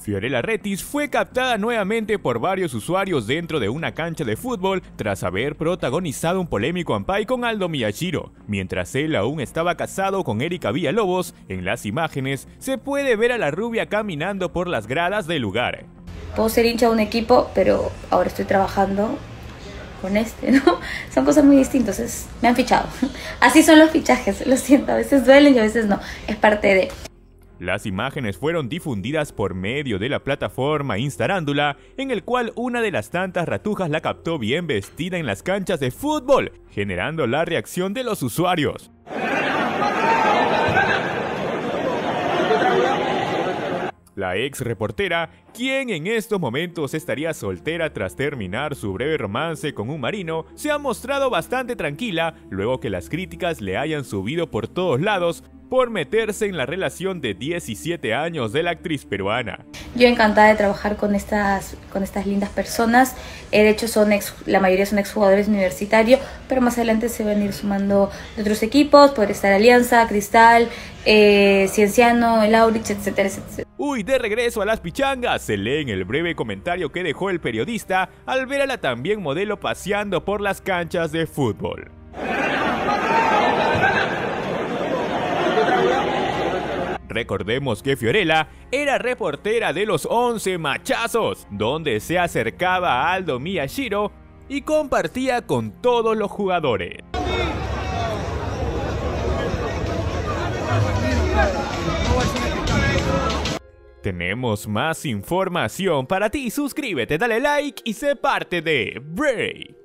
Fiorella Retis fue captada nuevamente por varios usuarios dentro de una cancha de fútbol tras haber protagonizado un polémico ampay con Aldo Miyashiro. Mientras él aún estaba casado con Erika Villalobos, en las imágenes se puede ver a la rubia caminando por las gradas del lugar. Puedo ser hincha de un equipo, pero ahora estoy trabajando con este, ¿no? Son cosas muy distintas, me han fichado. Así son los fichajes, lo siento, a veces duelen y a veces no, es parte de... Las imágenes fueron difundidas por medio de la plataforma Instarándula, en el cual una de las tantas ratujas la captó bien vestida en las canchas de fútbol, generando la reacción de los usuarios. La ex reportera, quien en estos momentos estaría soltera tras terminar su breve romance con un marino, se ha mostrado bastante tranquila luego que las críticas le hayan subido por todos lados por meterse en la relación de 17 años de la actriz peruana. Yo encantada de trabajar con estas, con estas lindas personas. Eh, de hecho, son la mayoría son exjugadores universitarios, pero más adelante se van a ir sumando otros equipos, por estar Alianza, Cristal, eh, Cienciano, el Aurich, etcétera, etcétera. Uy, de regreso a las pichangas, se lee en el breve comentario que dejó el periodista al ver a la también modelo paseando por las canchas de fútbol. Recordemos que Fiorella era reportera de los 11 machazos, donde se acercaba a Aldo Miyashiro y compartía con todos los jugadores. Tenemos más información para ti, suscríbete, dale like y sé parte de Break.